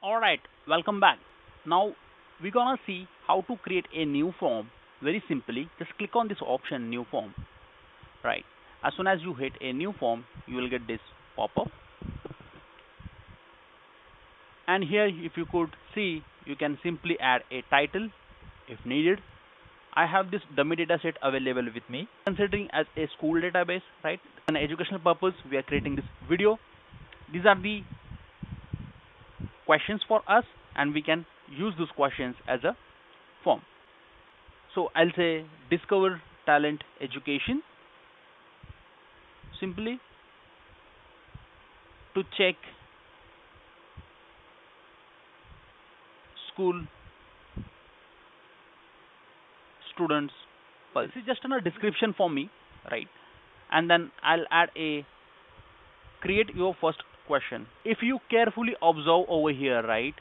Alright, welcome back. Now we're gonna see how to create a new form very simply. Just click on this option new form. Right. As soon as you hit a new form, you will get this pop-up. And here if you could see, you can simply add a title if needed. I have this dummy dataset available with me considering as a school database, right? An educational purpose, we are creating this video. These are the questions for us and we can use those questions as a form. So I'll say discover talent education. Simply to check school students this is just a description for me right? And then I'll add a create your first question. If you carefully observe over here right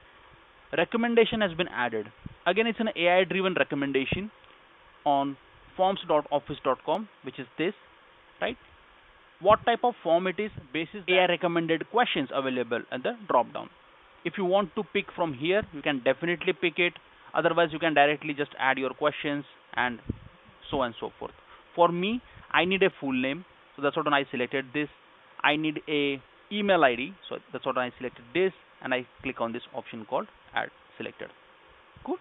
recommendation has been added. Again it's an AI driven recommendation on forms.office.com which is this right? What type of form it is basis AI recommended questions available at the drop down if you want to pick from here you can definitely pick it. Otherwise you can directly just add your questions and so on and so forth. For me I need a full name. So that's what I selected this. I need a email ID so that's what I selected this and I click on this option called add selected. Cool.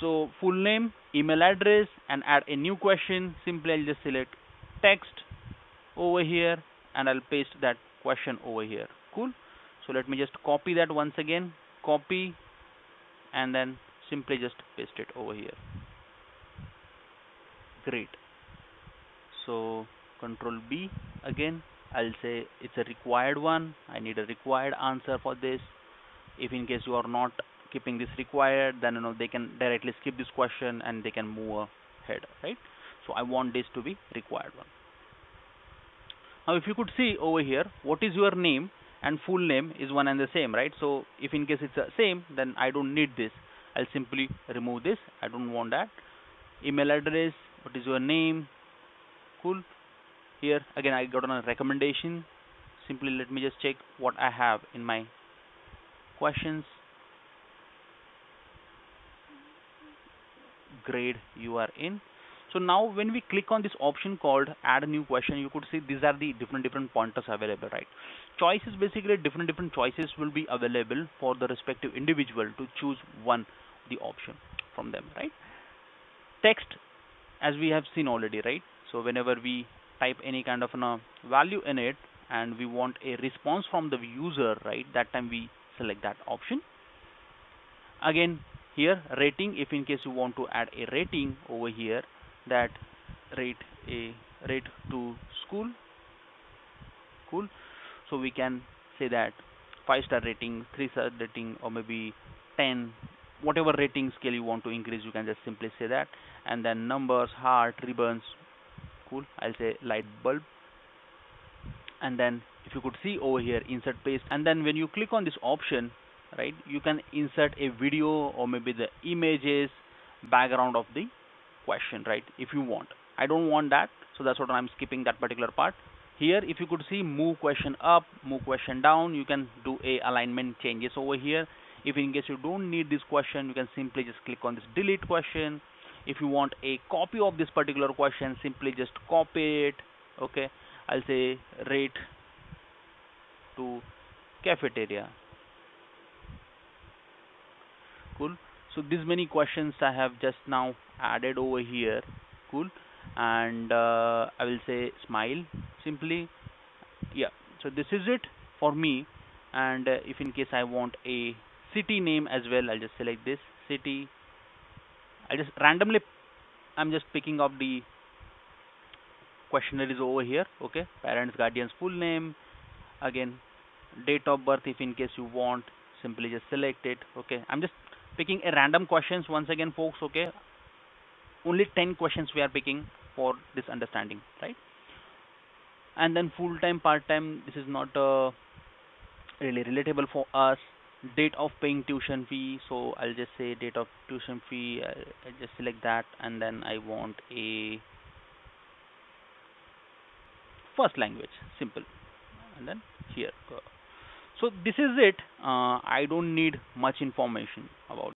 So full name email address and add a new question. Simply I'll just select text over here and I'll paste that question over here. Cool. So let me just copy that once again. Copy and then simply just paste it over here. Great. So control B again I'll say it's a required one. I need a required answer for this. If in case you are not keeping this required then you know they can directly skip this question and they can move ahead right? So I want this to be required one. Now if you could see over here what is your name and full name is one and the same right? So if in case it's the same then I don't need this. I'll simply remove this. I don't want that. Email address what is your name? Cool here. Again I got a recommendation. Simply let me just check what I have in my questions. Grade you are in. So now when we click on this option called add a new question you could see these are the different different pointers available right? Choices basically different different choices will be available for the respective individual to choose one the option from them right? Text as we have seen already right? So whenever we type any kind of a value in it and we want a response from the user right? That time we select that option. Again here rating if in case you want to add a rating over here that rate a rate to school cool. So we can say that 5 star rating 3 star rating or maybe 10 whatever rating scale you want to increase you can just simply say that. And then numbers heart ribbons cool. I'll say light bulb. And then if you could see over here insert paste. And then when you click on this option right you can insert a video or maybe the images background of the question right if you want. I don't want that so that's what I'm skipping that particular part. Here if you could see move question up move question down you can do a alignment changes over here. If in case you don't need this question you can simply just click on this delete question if you want a copy of this particular question simply just copy it okay? I'll say rate to cafeteria. Cool? So these many questions I have just now added over here. Cool? And uh, I will say smile simply. Yeah. So this is it for me. And uh, if in case I want a city name as well I'll just select this city I just randomly I'm just picking up the questionnaires over here okay? Parents guardians full name. Again date of birth if in case you want simply just select it okay? I'm just picking a random questions once again folks okay? Only 10 questions we are picking for this understanding right? And then full time part time this is not uh, really relatable for us date of paying tuition fee so I'll just say date of tuition fee I, I just select that and then I want a first language simple. And then here so this is it. Uh, i don't need much information about